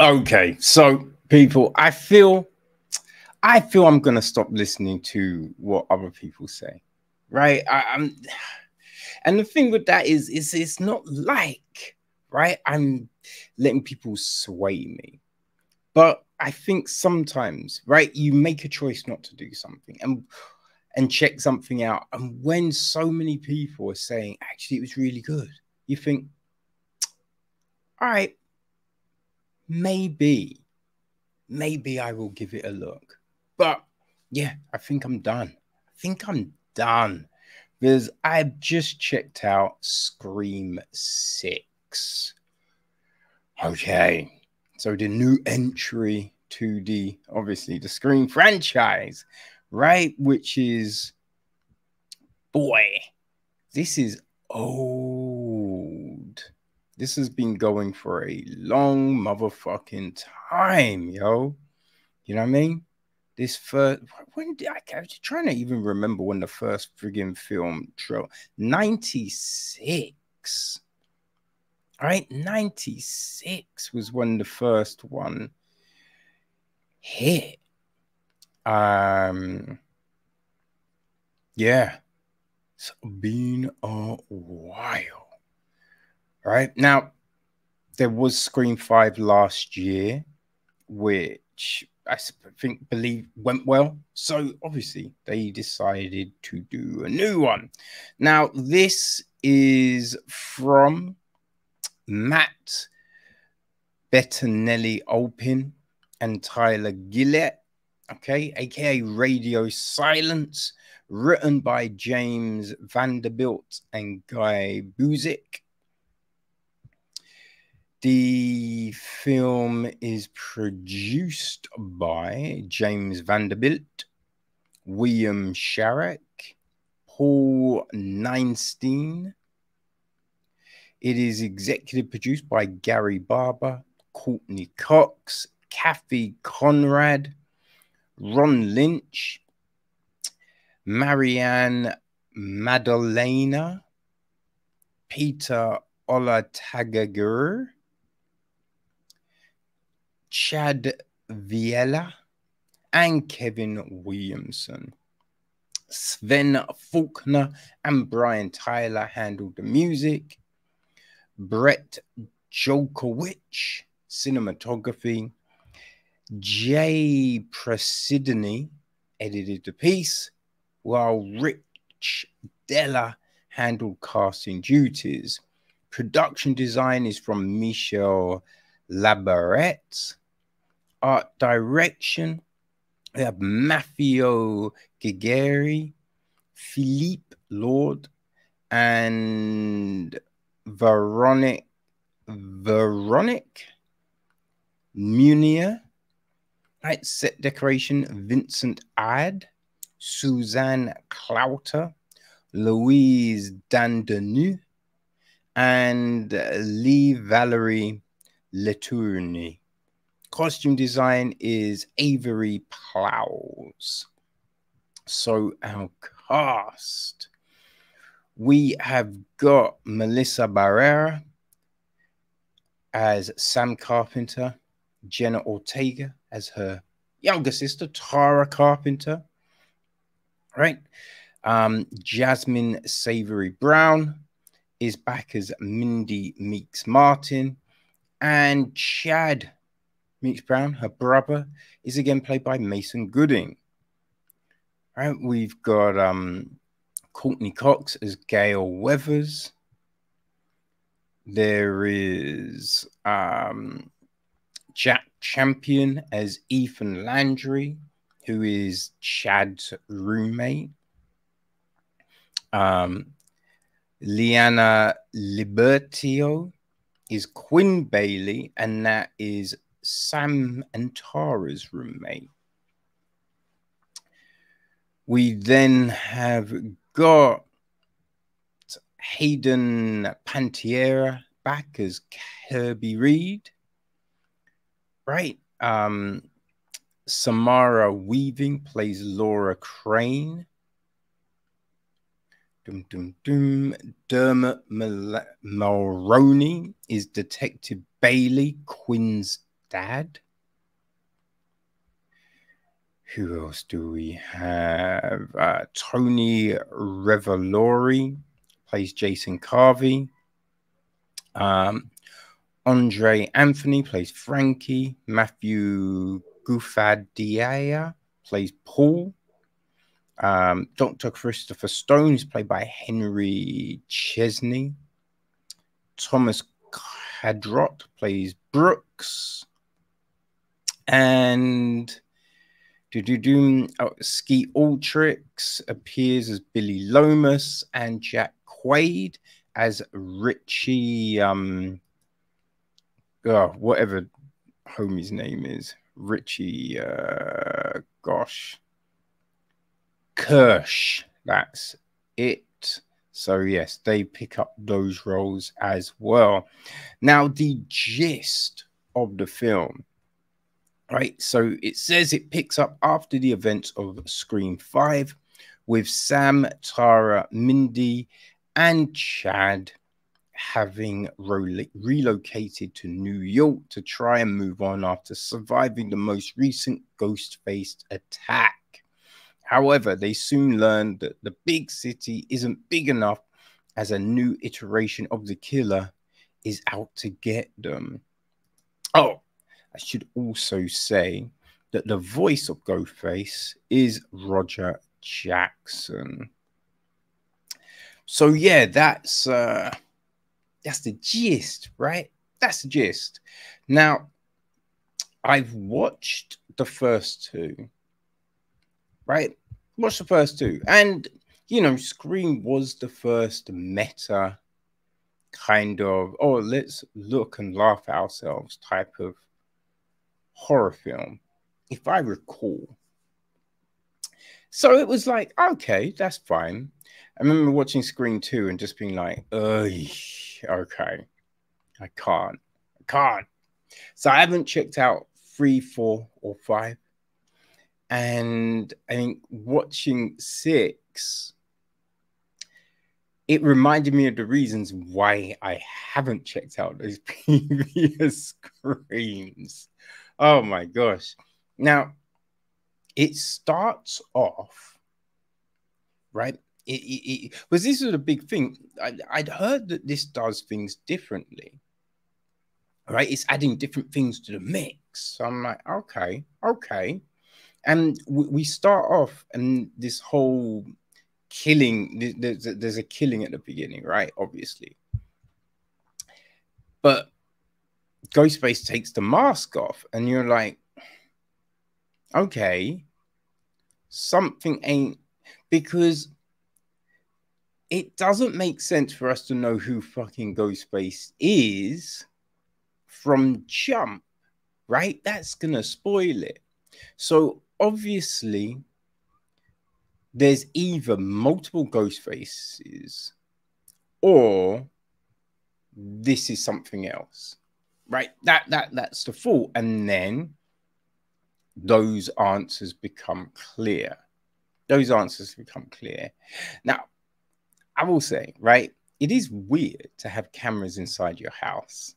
Okay, so people, I feel I feel I'm gonna stop listening to what other people say. Right? I, I'm and the thing with that is is it's not like right i'm letting people sway me but i think sometimes right you make a choice not to do something and and check something out and when so many people are saying actually it was really good you think all right maybe maybe i will give it a look but yeah i think i'm done i think i'm done because I've just checked out Scream 6. Okay, so the new entry to the obviously the Scream franchise, right? Which is boy, this is old. This has been going for a long motherfucking time, yo. You know what I mean? this first when did I, I was trying to even remember when the first friggin' film trailer 96 all right 96 was when the first one hit um yeah it's been a while right now there was Scream 5 last year which I think believe went well. So obviously they decided to do a new one. Now this is from Matt Bettinelli Olpin and Tyler Gillett, okay, aka Radio Silence, written by James Vanderbilt and Guy Busick. The film is produced by James Vanderbilt, William Sherak, Paul Neinstein. It is executive produced by Gary Barber, Courteney Cox, Cathy Konrad, Ron Lynch, Marianne Maddalena, Peter Oillataguerre, Chad Villella, and Kevin Williamson. Sven Faulconer and Brian Tyler handled the music. Brett Jutkiewicz, cinematography. Jay Prychidny edited the piece, while Rich Delia handled casting duties. Production design is from Michel Labarette art direction. We have Maffeo Gigeri, Philippe Lord, and Veronic Veronic Munier. Right, set decoration Vincent Ad, Suzanne Clouter, Louise Dandenu, and Lee Valerie Letourne. Costume design is Avery Plows. So our cast, we have got Melissa Barrera as Sam Carpenter, Jenna Ortega as her younger sister, Tara Carpenter, right? Um, Jasmin Savoy Brown is back as Mindy Meeks Martin, and Chad Meeks Brown, her brother, is again played by Mason Gooding. Right, we've got um, Courteney Cox as Gale Weathers. There is um, Jack Champion as Ethan Landry, who is Chad's roommate. Um, Liana Liberato is Quinn Bailey, and that is Sam and Tara's roommate. We then have got Hayden Panettiere back as Kirby Reed. Right. Um, Samara Weaving plays Laura Crane. Dum, dum, dum. Dermot Mal- Mulroney is Detective Bailey, Quinn's dad. Who else do we have? Uh, Tony Revolori plays Jason Carvey. Um, Andre Anthony plays Frankie. Matthew Guffadia plays Paul. Um, Dr. Christopher Stone is played by Henry Czerny. Thomas Cadrot plays Brooks. And do do do oh, Skeet Ulrich appears as Billy Loomis and Jack Quaid as Richie um oh, whatever homie's name is. Richie uh gosh. Kirsch. That's it. So, yes, they pick up those roles as well. Now, the gist of the film, right? So, it says it picks up after the events of Scream 5 with Sam, Tara, Mindy, and Chad having relocated to New York to try and move on after surviving the most recent ghost faced attack. However, they soon learned that the big city isn't big enough as a new iteration of the killer is out to get them. Oh, I should also say that the voice of Ghostface is Roger Jackson. So yeah, that's uh that's the gist, right? That's the gist. Now, I've watched the first two right? Watch the first two. And, you know, Scream was the first meta kind of, oh, let's look and laugh at ourselves type of horror film, if I recall. So it was like, okay, that's fine. I remember watching Scream 2 and just being like, okay, I can't. I can't. So I haven't checked out three, four, or five. And I think watching six, it reminded me of the reasons why I haven't checked out those previous screams. Oh my gosh. Now, it starts off, right? It, it, it was this was a big thing. I, I'd heard that this does things differently, right? It's adding different things to the mix. So I'm like, okay, okay and we start off and this whole killing there's a, killing at the beginning right? Obviously. But ghostface takes the mask off and you're like okay something ain't because it doesn't make sense for us to know who fucking ghostface is from jump right? That's gonna spoil it. So obviously there's either multiple ghost faces or this is something else. Right? That that that's the fault and then those answers become clear. Those answers become clear. Now i will say right it is weird to have cameras inside your house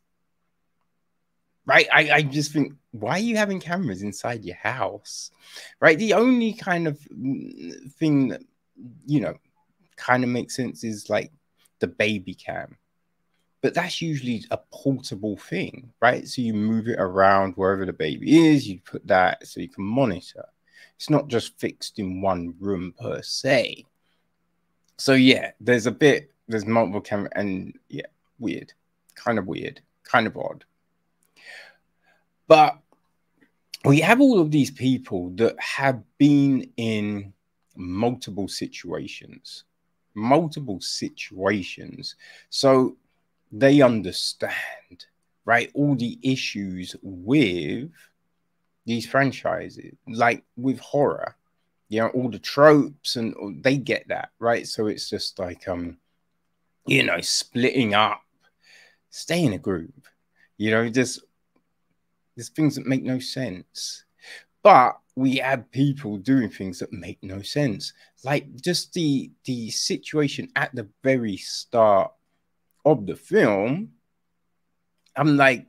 right? I, I just think, why are you having cameras inside your house? Right? The only kind of mm, thing that, you know, kind of makes sense is like the baby cam. But that's usually a portable thing, right? So you move it around wherever the baby is, you put that so you can monitor. It's not just fixed in one room per se. So yeah, there's a bit, there's multiple camera, and yeah, weird, kind of weird, kind of odd. But we have all of these people that have been in multiple situations, multiple situations. So they understand, right? All the issues with these franchises, like with horror, you know, all the tropes and they get that, right? So it's just like, um, you know, splitting up, stay in a group, you know, just there's things that make no sense. But we have people doing things that make no sense. Like just the the situation at the very start of the film. I'm like,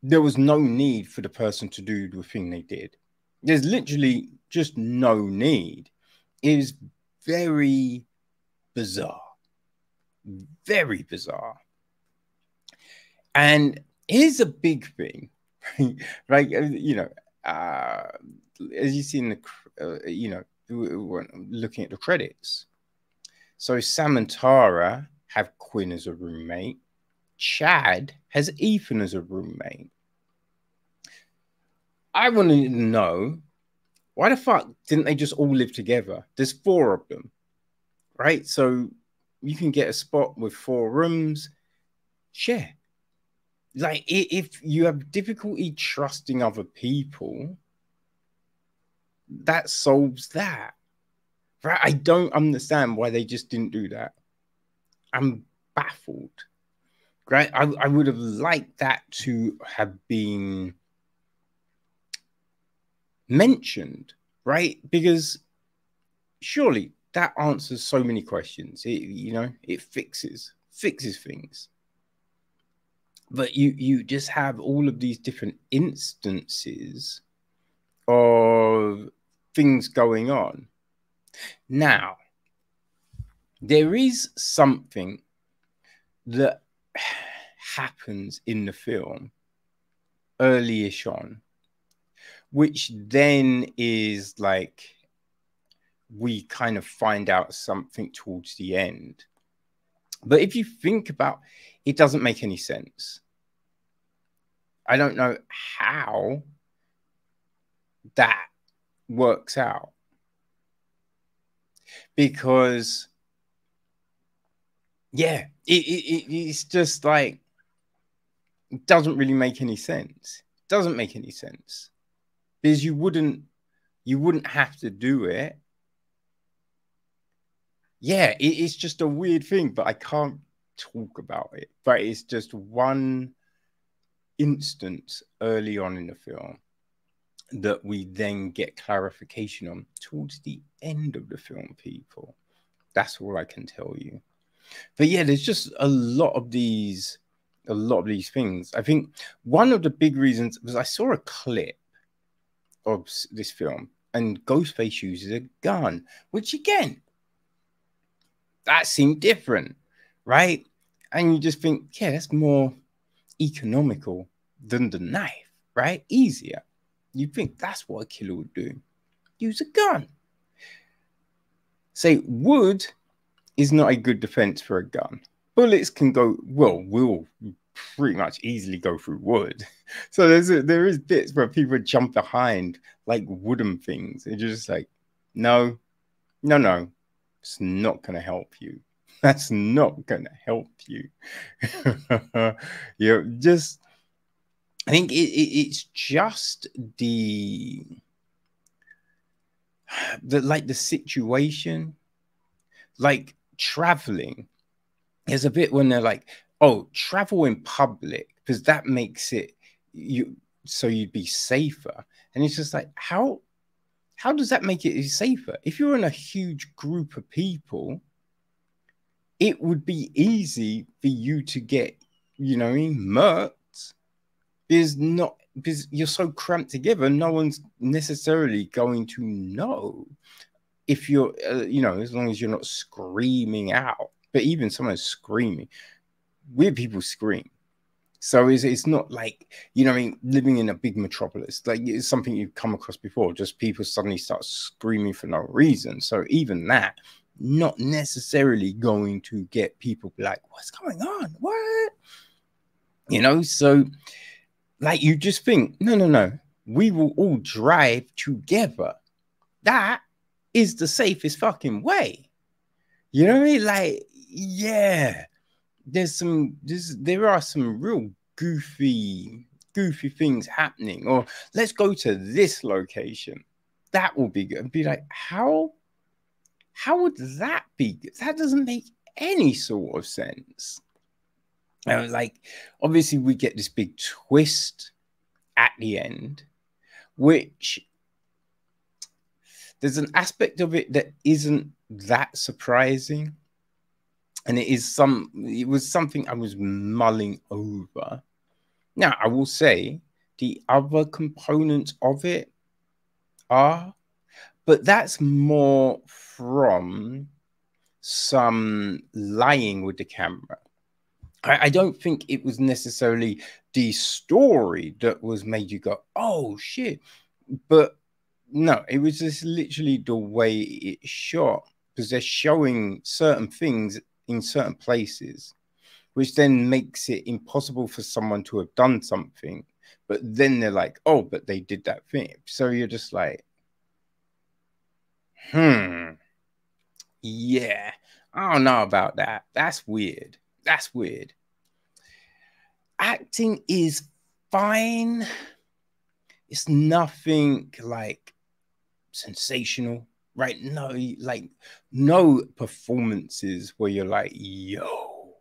there was no need for the person to do the thing they did. There's literally just no need. It is very bizarre. Very bizarre. And here's a big thing, right? Uh, you know, uh, as you see in the, uh, you know, looking at the credits. So Sam and Tara have Quinn as a roommate. Chad has Ethan as a roommate. I want to know why the fuck didn't they just all live together? There's four of them, right? So you can get a spot with four rooms, share. Like if you have difficulty trusting other people, that solves that. Right? I don't understand why they just didn't do that. I'm baffled. Right? I, I would have liked that to have been mentioned, right? Because surely that answers so many questions. It, you know, it fixes fixes things. But you you just have all of these different instances of things going on. Now, there is something that happens in the film early-ish on which then is like we kind of find out something towards the end. But if you think about it doesn't make any sense. I don't know how that works out. Because yeah, it, it, it's just like it doesn't really make any sense. It doesn't make any sense because you wouldn't you wouldn't have to do it. Yeah, it, it's just a weird thing, but I can't talk about it. But it's just one instance early on in the film that we then get clarification on towards the end of the film, people. That's all I can tell you. But yeah, there's just a lot of these, a lot of these things. I think one of the big reasons was I saw a clip of this film, and Ghostface uses a gun, which again, that seemed different, right? And you just think, yeah, that's more economical than the knife, right? Easier. You think that's what a killer would do. Use a gun. Say wood is not a good defense for a gun. Bullets can go, well, will pretty much easily go through wood. So there's a, there is bits where people jump behind like wooden things. It's just like, no, no, no, it's not going to help you. That's not going to help you. you know, just, I think it, it, it's just the, the like the situation, like traveling. There's a bit when they're like, oh, travel in public because that makes it you so you'd be safer. And it's just like how how does that make it safer? If you're in a huge group of people, it would be easy for you to get, you know, murked. Is not because you're so cramped together, no one's necessarily going to know if you're, uh, you know, as long as you're not screaming out. But even someone screaming, weird people scream. So it's, it's not like, you know, I mean, living in a big metropolis, like it's something you've come across before, just people suddenly start screaming for no reason. So even that, not necessarily going to get people like, what's going on? What? You know, so like you just think, no, no, no, we will all drive together. That is the safest fucking way. You know what I mean? Like, yeah there's some there's, there are some real goofy goofy things happening. Or let's go to this location. That will be good. Be like how how would that be that doesn't make any sort of sense. Uh, like obviously we get this big twist at the end which there's an aspect of it that isn't that surprising and it is some it was something I was mulling over Now, I will say the other components of it are, but that's more from some lying with the camera. I, I, don't think it was necessarily the story that was made you go, oh shit. But no, it was just literally the way it shot because they're showing certain things in certain places, which then makes it impossible for someone to have done something. But then they're like, oh, but they did that thing. So you're just like, hmm, yeah, I don't know about that. That's weird. That's weird. Acting is fine. It's nothing like sensational, right? No, like no performances where you're like, yo,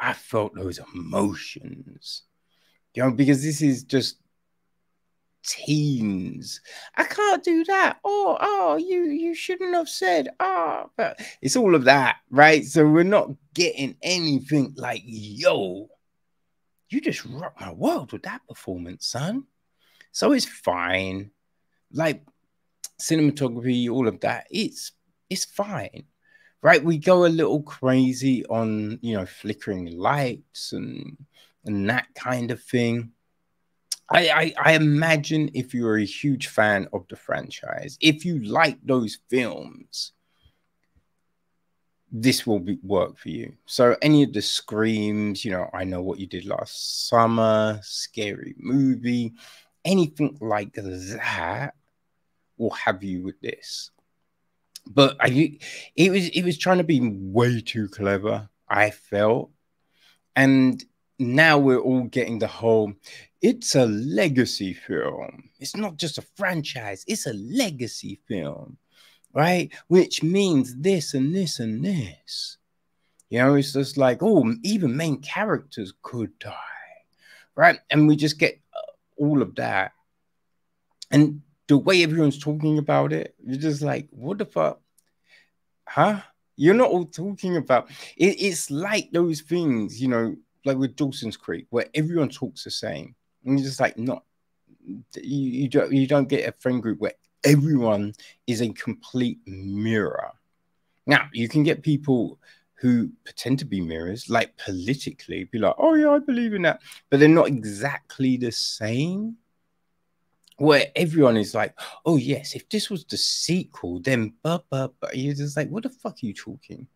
I felt those emotions. You know, because this is just teens. I can't do that. Oh, oh, you you shouldn't have said. Ah, oh. but it's all of that, right? So we're not getting anything like, yo, you just rocked my world with that performance, son. So it's fine. Like cinematography, all of that, it's it's fine. Right? We go a little crazy on you know flickering lights and and that kind of thing. I, I, I imagine if you're a huge fan of the franchise, if you like those films, this will be work for you. So any of the screams, you know, I know what you did last summer, scary movie, anything like that will have you with this. But I it was it was trying to be way too clever, I felt. And now we're all getting the whole it's a legacy film. It's not just a franchise, it's a legacy film, right? Which means this and this and this. You know, it's just like, oh, even main characters could die, right? And we just get all of that. And the way everyone's talking about it, you're just like, what the fuck? Huh? You're not all talking about it, it's like those things, you know, like with Dawson's Creek, where everyone talks the same. And you're just like, not you, you don't you don't get a friend group where everyone is a complete mirror. Now you can get people who pretend to be mirrors, like politically, be like, oh yeah, I believe in that, but they're not exactly the same. Where everyone is like, oh yes, if this was the sequel, then but but but you're just like, what the fuck are you talking?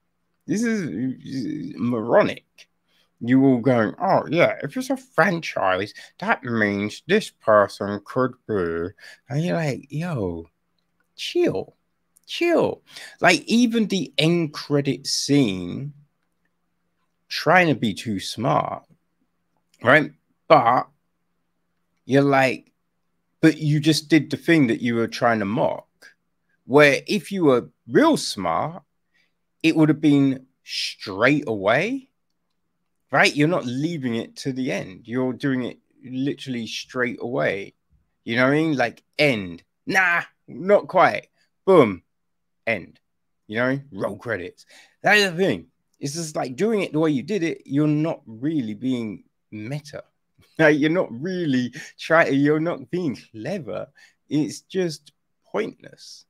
This is moronic you all going, oh yeah, if it's a franchise, that means this person could be. And you're like, yo, chill, chill. Like even the end credit scene, trying to be too smart, right? But you're like, but you just did the thing that you were trying to mock. Where if you were real smart, it would have been straight away right? You're not leaving it to the end. You're doing it literally straight away. You know what I mean? Like end. Nah, not quite. Boom, end. You know, roll credits. That's the thing. It's just like doing it the way you did it. You're not really being meta. Like you're not really trying. You're not being clever. It's just pointless,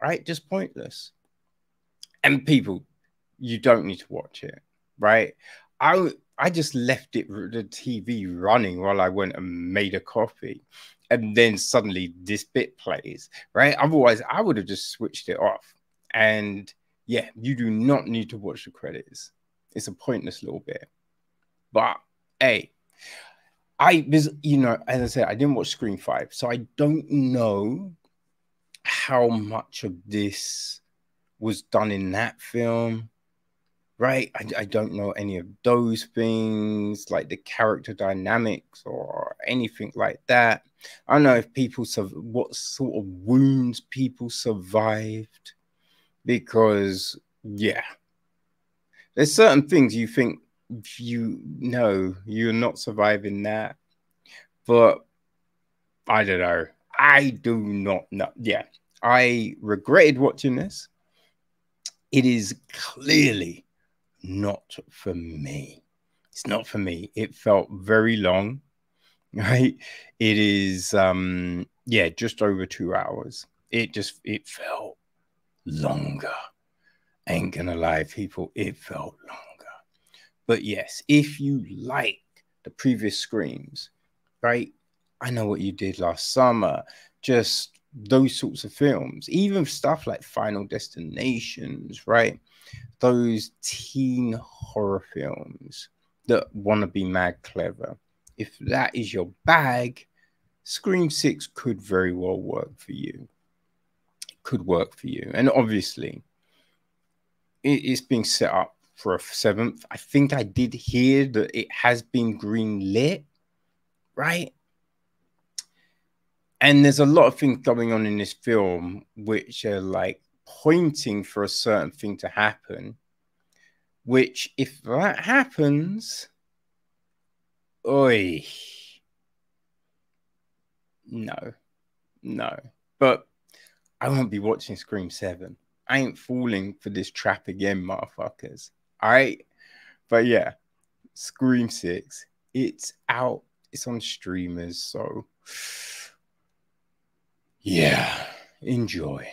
right? Just pointless. And people, you don't need to watch it, right? I I just left it the TV running while I went and made a coffee, and then suddenly this bit plays. Right? Otherwise, I would have just switched it off. And yeah, you do not need to watch the credits. It's a pointless little bit. But hey, I was you know as I said, I didn't watch Scream Five, so I don't know how much of this was done in that film right? I, I don't know any of those things, like the character dynamics or anything like that. I don't know if people what sort of wounds people survived, because yeah, there's certain things you think you know you're not surviving that, but I don't know. I do not know. Yeah, I regretted watching this. It is clearly not for me. it's not for me. It felt very long, right? It is, um, yeah, just over two hours. It just, it felt longer. Ain't gonna lie, people, it felt longer. But yes, if you like the previous screams, right? I know what you did last summer. Just those sorts of films, even stuff like Final Destinations, right? Those teen horror films that want to be mad clever. If that is your bag, Scream 6 could very well work for you. It could work for you. And obviously, it's being set up for a seventh. I think I did hear that it has been green lit, right? And there's a lot of things going on in this film which are like pointing for a certain thing to happen. Which, if that happens, oi, no, no. But I won't be watching Scream 7. I ain't falling for this trap again, motherfuckers. All right. But yeah, Scream 6, it's out. It's on streamers. So yeah, enjoy.